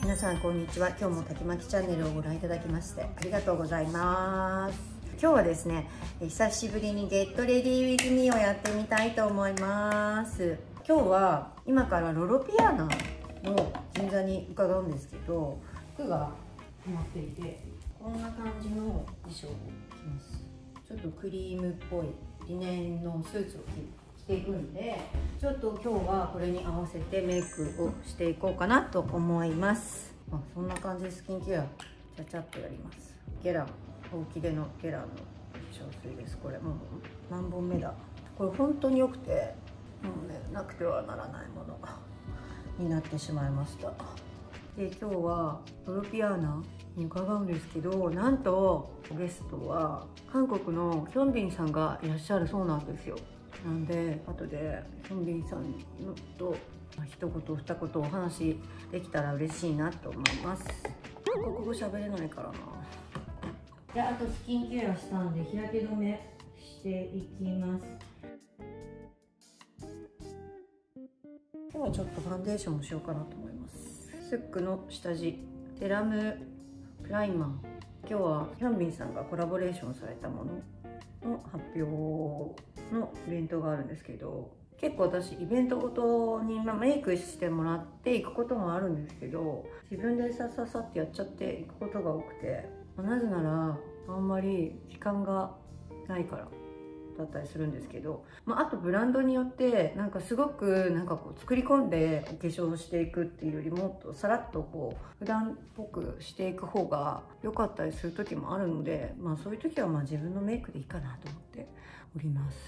皆さんこんにちは。今日も滝巻チャンネルをご覧いただきましてありがとうございます。今日はですね久しぶりに Get Ready With Me をやってみたいと思います。今日は今からロロピアナの銀座に伺うんですけど服が決まっていてこんな感じのっとクリームっぽいリネンのスーツを着ていくんでちょっと今日はこれに合わせてメイクをしていこうかなと思います、あ、そんな感じでスキンケアちゃちゃっとやります。ゲラン大きめのゲラの化粧水です。これもう何本目だ。これ本当に良くてもうねなくてはならないものになってしまいました。で今日はトロピアーナに伺うんですけどなんとゲストは韓国のヒョンビンさんがいらっしゃるそうなんですよ。なんで後でヒョンビンさんのとまあ一言二言お話できたら嬉しいなと思います。韓国語喋れないからな。であとスキンケアしたんで日焼け止めしていきます。今日はちょっとファンデーションもしようかなと思います。スックの下地。テラムプライマン今日はヒャンビンさんがコラボレーションされたものの発表のイベントがあるんですけど結構私イベントごとにまメイクしてもらっていくこともあるんですけど自分でさささってやっちゃって行くことが多くて、まなぜならあんまり時間がないから。だったりするんですけど、まあ、あとブランドによってなんかすごくなんかこう作り込んでお化粧していくっていうよりもっとさらっとこう普段っぽくしていく方が良かったりする時もあるので、まあ、そういう時はまあ自分のメイクでいいかなと思っております。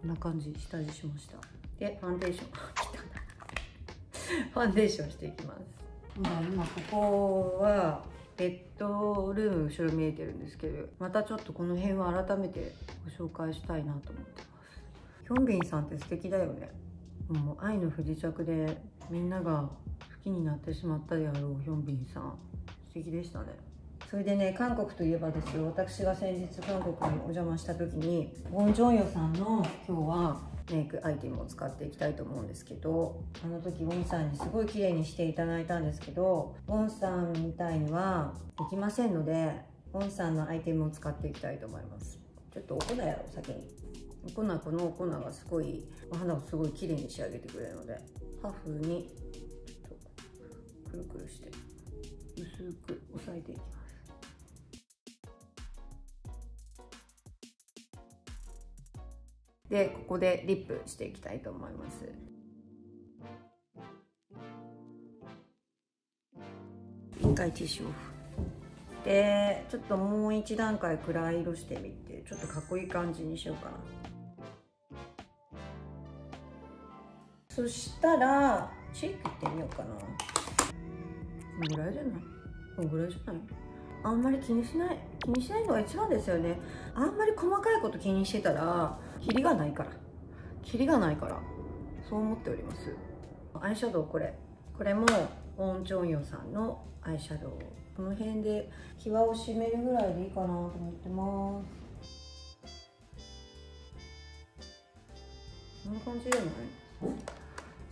こんな感じ下地しました。でファンデーション。ファンデーションしていきます、まあ、今ここはベッドルーム後ろ見えてるんですけどまたちょっとこの辺は改めてご紹介したいなと思ってます。ヒョンビンさんって素敵だよねもう愛の不時着でみんなが好きになってしまったであろうヒョンビンさん素敵でしたね。それでね韓国といえばですよ私が先日韓国にお邪魔した時にウォン・ジョンヨさんの今日はメイクアイテムを使っていきたいと思うんですけどあの時ウォンさんにすごい綺麗にしていただいたんですけどウォンさんみたいにはできませんのでウォンさんのアイテムを使っていきたいと思います。ちょっとお粉やろ先に。お粉このお粉がすごいお花をすごい綺麗に仕上げてくれるのでハーフにちょっとくるくるして薄く押さえていきます。でここでリップしていきたいと思います。一回ティッシュオフ。でちょっともう一段階暗い色してみてちょっとかっこいい感じにしようかな。そしたらチェックいってみようかな。このぐらいじゃない？このぐらいじゃない？あんまり気にしない気にしないのが一番ですよね。あんまり細かいこと気にしてたらキリがないから。キリがないから。そう思っております。アイシャドウこれ。これもウォン・チョンヨさんのアイシャドウ。この辺で際を締めるぐらいでいいかなと思ってます。こんな感じじゃない？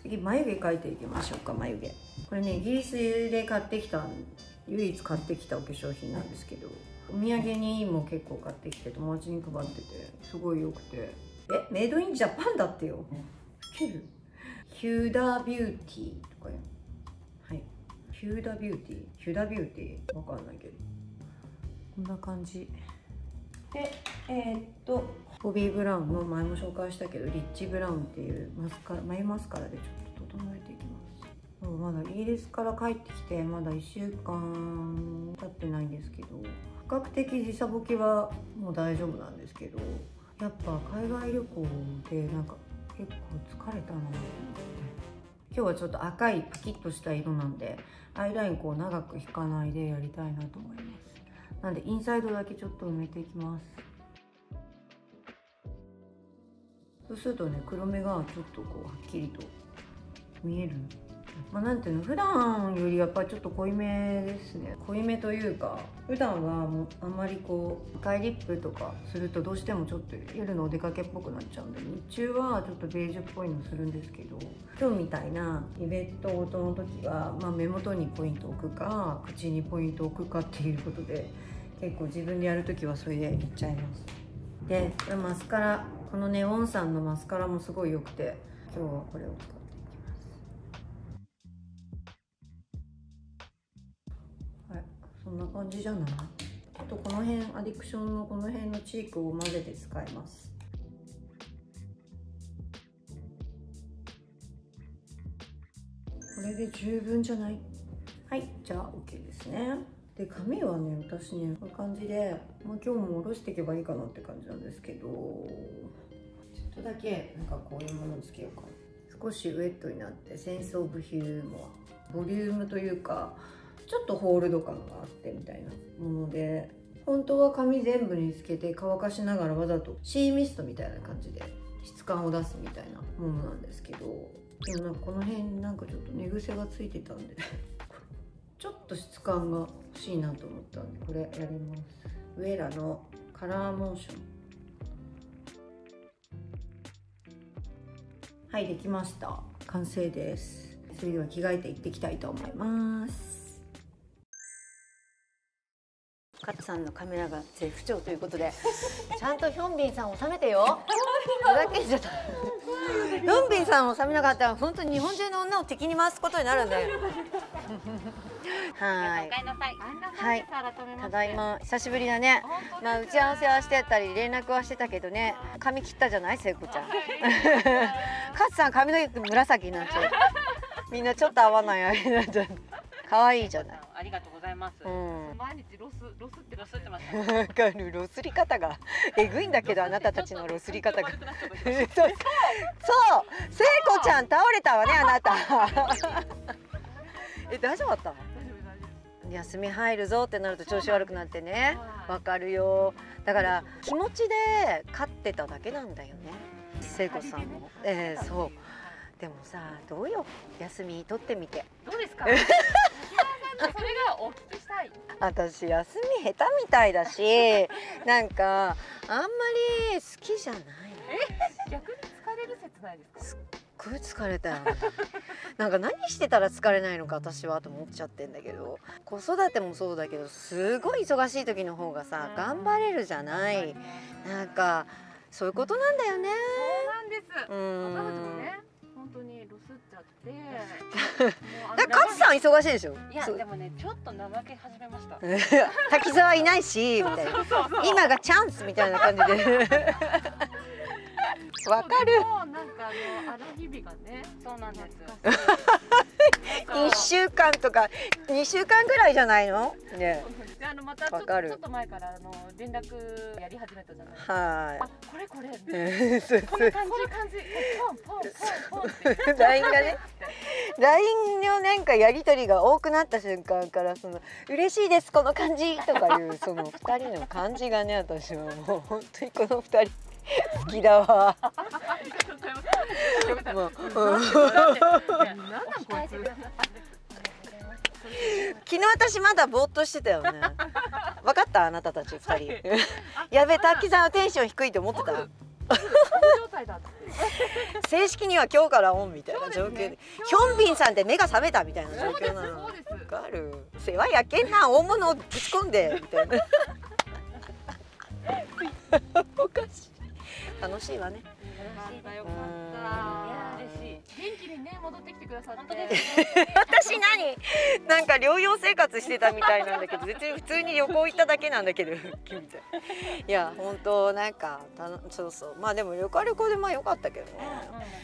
次眉毛描いていきましょうか眉毛。これねイギリスで買ってきた唯一買ってきたお化粧品なんですけどお土産にも結構買ってきて友達に配っててすごい良くて。えメイドインジャパンだってよ。ウケるヒューダビューティーとかよはい。ヒューダビューティー？ヒューダビューティー？わかんないけど。こんな感じ。でえーっとボビー・ブラウンの前も紹介したけどリッチ・ブラウンっていうマスカラ眉マスカラでちょっと整えていきますもうまだイギリスから帰ってきてまだ1週間経ってないんですけど比較的時差ボケはもう大丈夫なんですけどやっぱ海外旅行でなんか結構疲れたなって。今日はちょっと赤いパキッとした色なんでアイラインこう長く引かないでやりたいなと思います。なんでインサイドだけちょっと埋めていきます。そうするとね黒目がちょっとこうはっきりと見えるまあ、なんていうの普段よりやっぱちょっと濃いめですね。濃いめというか普段はもうあんまりこう赤いリップとかするとどうしてもちょっと夜のお出かけっぽくなっちゃうんで日中はちょっとベージュっぽいのするんですけど今日みたいなイベントごとの時は、まあ、目元にポイント置くか口にポイント置くかっていうことで結構自分でやる時はそれでいっちゃいます。でマスカラこのネオンさんのマスカラもすごい良くて今日はこれを使ってそんな感じじゃない？あとこの辺アディクションのこの辺のチークを混ぜて使います。これで十分じゃない？はいじゃあ OK ですね。で髪はね私ねこういう感じで、まあ、今日も下ろしていけばいいかなって感じなんですけどちょっとだけなんかこういうものをつけようかな。少しウェットになってセンスオブヒューモア。ボリュームというかちょっとホールド感があってみたいなもので本当は髪全部につけて乾かしながらわざとシーミストみたいな感じで質感を出すみたいなものなんですけどでもなんかこの辺になんかちょっと寝癖がついてたんでちょっと質感が欲しいなと思ったんでこれやります。ウェラのカラーモーション。はいできました。完成です。それでは着替えていってきたいと思います。カツさんのカメラが絶不調ということで ちゃんとヒョンビンさん収めてよ。ふざけんじゃったヒョンビンさんを収めなかったら本当に日本中の女を敵に回すことになるんで はい。おかえりなさい。はい。ただいま久しぶりだね。まあ打ち合わせはしてたり連絡はしてたけどね髪切ったじゃない聖子ちゃん。カツさん髪の毛紫になっちゃう。みんなちょっと合わないあれになっちゃう。可愛いじゃないありがとうございます。うん。毎日ロスロスってロスってます。わかる。ロスり方がえぐいんだけどあなたたちのロスり方が。そう。そう。聖子ちゃん倒れたわね あなた。え大丈夫だった休み入るぞってなると調子悪くなってね。わかるよ。だから気持ちで勝ってただけなんだよね。聖子さんも。えー、そう。でもさどうよ。休み取ってみて。どうですか？がお聞きしたい。私休み下手みたいだし なんかあんまり好きじゃないの。逆に疲れる説ないですか？すっごい疲れたよ。ねなんか何してたら疲れないのか私はと思っちゃってんだけど。子育てもそうだけどすごい忙しい時の方がさ頑張れるじゃない。なんかそういうことなんだよね。そうなんです。て。だから勝さん忙しいでしょ？いやでもねちょっと怠け始めました。滝沢いないしみたいな。今がチャンスみたいな感じでわかるもうなんかあの荒日々がね。そうなんです。一週間とか二週間ぐらいじゃないの？ねであのまたちょっとわかるちょっと前からあの連絡やり始めたじゃない。はあこれこれ。こんな感じ感じ。ポンポンポンポンって。LINE がね LINE のなんかやり取りが多くなった瞬間からその嬉しいですこの感じとかいうその二人の感じがね私はもう本当にこの二人好きだわ。もう、うん。なんなんこいつ。昨日私まだぼーっとしてたよね。分かった？あなたたち二人。やべ滝沢のテンション低いと思ってた？正式には今日からオンみたいな状況で。ねヒョンビンさんって目が覚めたみたいな状況なの。わかる？世話焼けんな大物をぶち込んでみたいない楽しいわねよかうんった。嬉しい。元気にね戻ってきてくださって。本当私何？なんか療養生活してたみたいなんだけど別に普通に旅行行っただけなんだけど君たいいや本当なんかたのそう。そうまあでも旅行は旅行でまあ良かったけどね。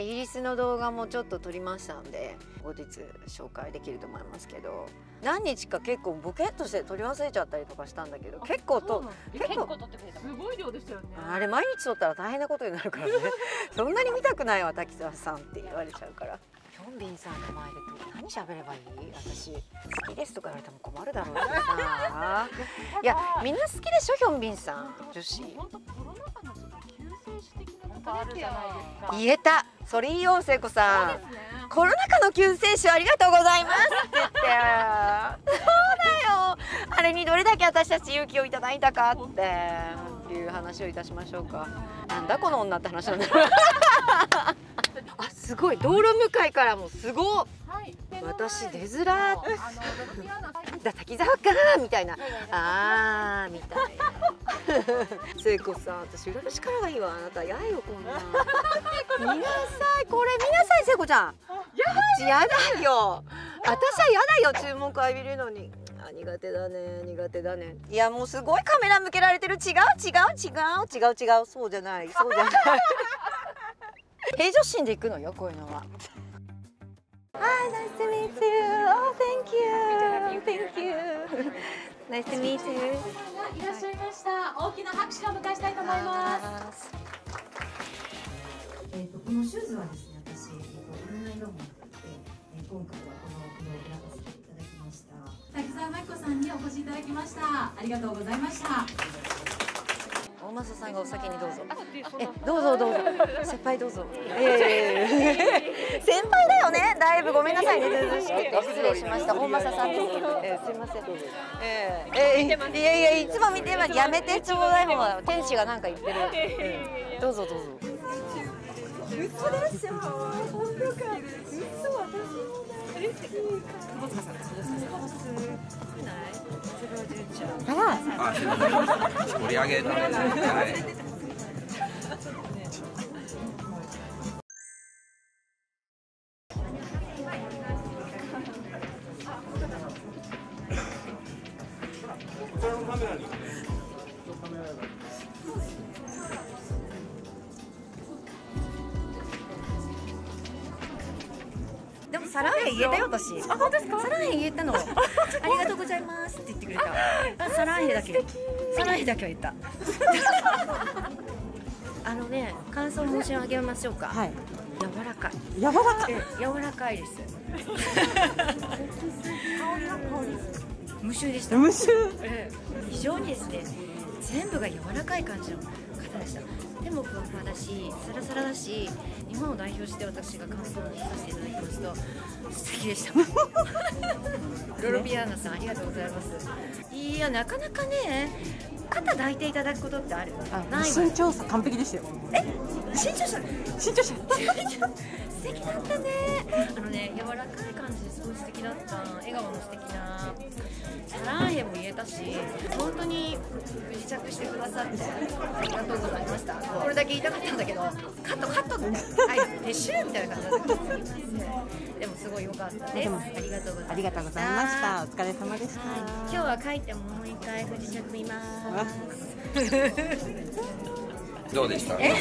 イギリスの動画もちょっと撮りましたんで後日紹介できると思いますけど何日か結構ボケっとして撮り忘れちゃったりとかしたんだけど結構と結構取ってくれた。すごい量でしたよね。あれ毎日撮ったら大変なことになるからね そんなに見たくないわ滝沢さんって言われちゃうからヒョンビンさんの前で何喋ればいい？私好きですとか言われても困るだろうしさ いやみんな好きでしょヒョンビンさん女子本当コロナ禍の救世主的なことあるじゃないですか。言えたそれいいよ聖子さん。コロナ禍の救世主ありがとうございますって言って。そうだよ。あれにどれだけ私たち勇気をいただいたかっていう話をいたしましょうか。なんだこの女って話なんだあすごい。道路向かいからもすごっ。はい。私出づらだ滝沢かみたいな。あーみたいな 聖子さん私裏の力がいいわあなた。やだよこんな。ん見なさいこれ。見なさい聖子ちゃん。やだよ。私はやだよ注目浴びるのに。あ苦手だね苦手だね。いやもうすごいカメラ向けられてる。違う違う違う違う違うそうじゃない。そうじゃない。平常心で行くのよこういうのは。Hi, nice to meet you. Oh, thank you. Thank you. Nice to meet you. いらっしゃいました。大きな拍手を迎えしたいと思います。えー、とこのシューズはですね、私、えっ、といろんな色も持っていて、えー、今回はこの色を選ばせていただきました。滝沢真紀子さんにお越しいただきました。ありがとうございました。大政さんがお先にどうぞ。え、どうぞどうぞ。先輩どうぞ。ええ先輩だよね。だいぶごめんなさいね。ずしくて失礼しました。大政さんです。えーすいません。えー、えー、いやいやいつも見てます。やめてちょうだいほら天使がなんか言ってる。うんどうぞどうぞ。嘘でしょ。本当か。嘘私もあら。あ、すみません。盛り上げた。んで。はい。で私。あ本当ですか？サランヘ言えたの。ありがとうございますって言ってくれた。サランヘだけ。サランヘだけは言った。あのね感想申し上げましょうか。はい。柔らかい。柔らかい。え柔らかいです。無臭でした。無臭。ええ非常にですね全部が柔らかい感じの方でした手もふわふわだしサラサラだし日本を代表して私が感想にさせていただきますと素敵でした。ロロピアーナさんありがとうございます。いやなかなかね肩抱いていただくことってある？あ身長差完璧でしたよ。身長差身長差。素敵だったね。あのね柔らかい感じですごい素敵だった笑顔も素敵なサランヘも言えたし本当に不時着してくださってありがとうございました。これだけ言いたかったんだけどカットカットみたいなはい撤収みたいな感じだったでもすごい良かったです。ありがとうございました。ありがとうございました。お疲れ様でした。はい、今日は帰ってもう一回不時着見ますどうでした？え？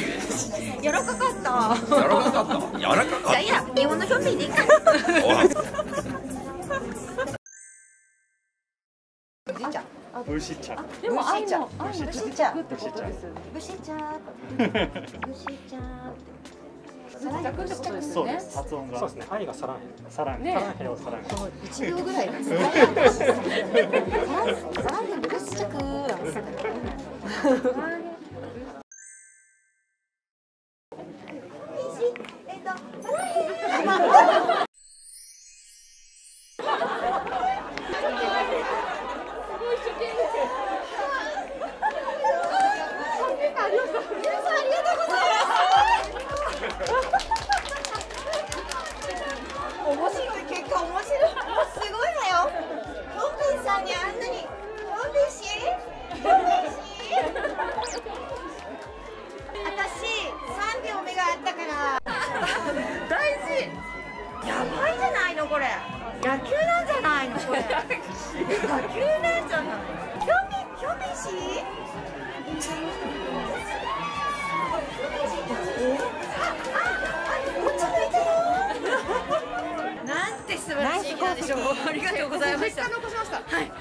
柔らかかった柔らかかった？柔らかかっじゃあいいや日本の表面でいいかた。ブシ茶。でも愛もブシ茶。ブシ茶。ブシ茶。ブシ茶。そうです。発音が。そうですね。愛がサランヘ。サラン。サランヘをサランヘ。一秒ぐらい です。ブシ茶これ野球なんじゃないのこれ野球なんじゃないヒョンビヒョンビシこっち向いてるなんて素晴らしい日なんでしょう。ありがとうございました。残しました。はい。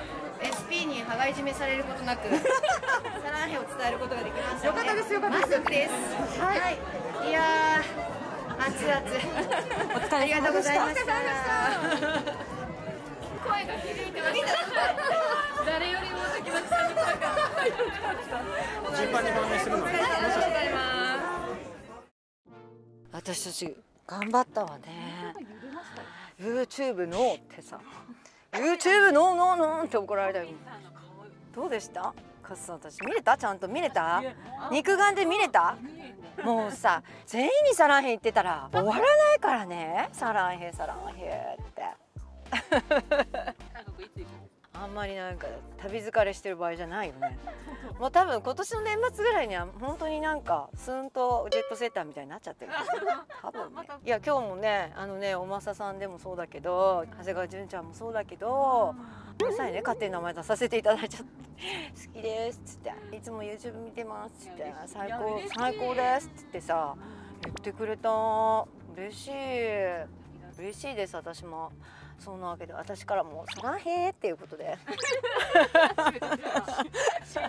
SP に羽交い締めされることなく、サランヘを伝えることができました、よかったですよかったです。満足です。はい。いやー、熱々。ありがとうございました。声が響いてました。誰よりも滝松さんの声が。順番に番組するの。ありがとうございます。私たち頑張ったわね。YouTube のってさ YouTube のののって怒られたよどうでした？カスさんたち見れた？ちゃんと見れた？肉眼で見れた？もうさ全員にサランヘ言ってたら終わらないからね。サランヘサランヘって。あんまりなんか旅疲れしてる場合じゃないよね。もう多分今年の年末ぐらいには本当になんかスンとジェットセッターみたいになっちゃってる。多分ね。いや今日もねあのねおまささんでもそうだけど長谷川純ちゃんもそうだけどごめんなさいね勝手に名前出させていただいちゃって「好きです」っつって「いつも YouTube 見てます」っつって「最高最高です」っつってさ言ってくれた。嬉しい。嬉しいです私も。そんなわけで私からも「サランヘー」っていうことで。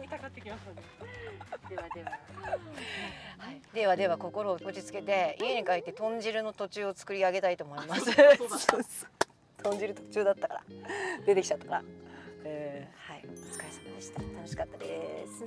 にかかってきますので。ではでは。はい。ではでは心を落ち着けて家に帰って豚汁の途中を作り上げたいと思います豚汁途中だったから出てきちゃったから、えーはいお疲れ様でした。楽しかったです。